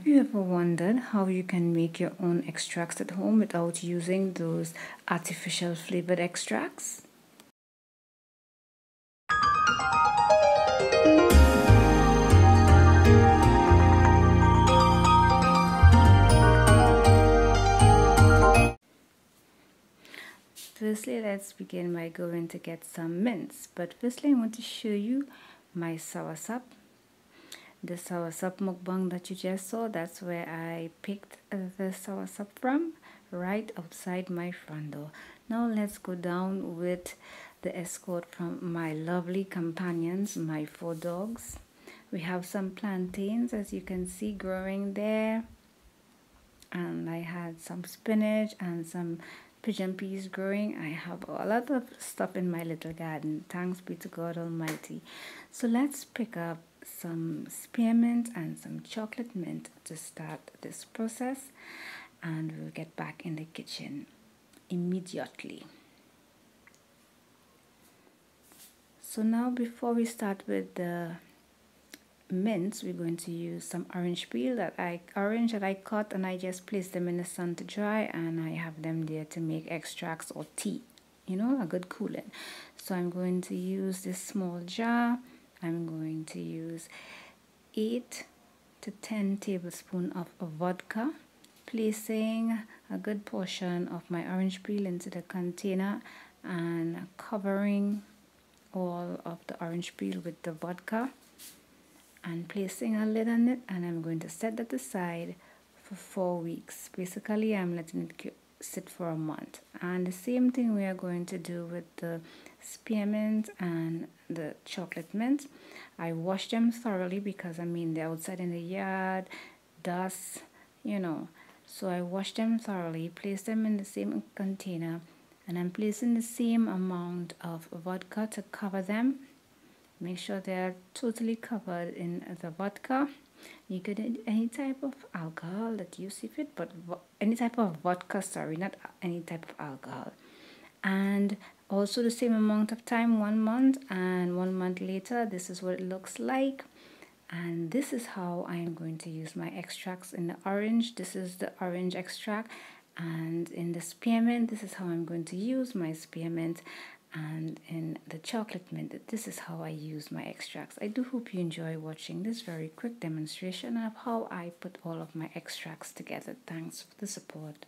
Have you ever wondered how you can make your own extracts at home without using those artificial flavored extracts? Firstly, let's begin by going to get some mints. But firstly, I want to show you my soursop the soursop mukbang that you just saw that's where I picked the soursop from right outside my front door now let's go down with the escort from my lovely companions my four dogs we have some plantains as you can see growing there and I had some spinach and some pigeon peas growing. I have a lot of stuff in my little garden. Thanks be to God Almighty. So let's pick up some spearmint and some chocolate mint to start this process and we'll get back in the kitchen immediately. So now before we start with the mints we're going to use some orange peel that I orange that I cut and I just placed them in the sun to dry and I have them there to make extracts or tea you know a good cooling so I'm going to use this small jar I'm going to use 8 to 10 tablespoons of vodka. Placing a good portion of my orange peel into the container and covering all of the orange peel with the vodka. And placing a lid on it and I'm going to set that aside for four weeks. Basically I'm letting it sit for a month. And the same thing we are going to do with the spearmint and the chocolate mint. I wash them thoroughly because I mean they're outside in the yard dust you know. So I wash them thoroughly place them in the same container and I'm placing the same amount of vodka to cover them make sure they are totally covered in the vodka. You could add any type of alcohol that you see fit but any type of vodka sorry not any type of alcohol. And also the same amount of time one month and one month later this is what it looks like. And this is how I am going to use my extracts in the orange. This is the orange extract and in the spearmint this is how I'm going to use my spearmint and in the chocolate mint this is how I use my extracts. I do hope you enjoy watching this very quick demonstration of how I put all of my extracts together. Thanks for the support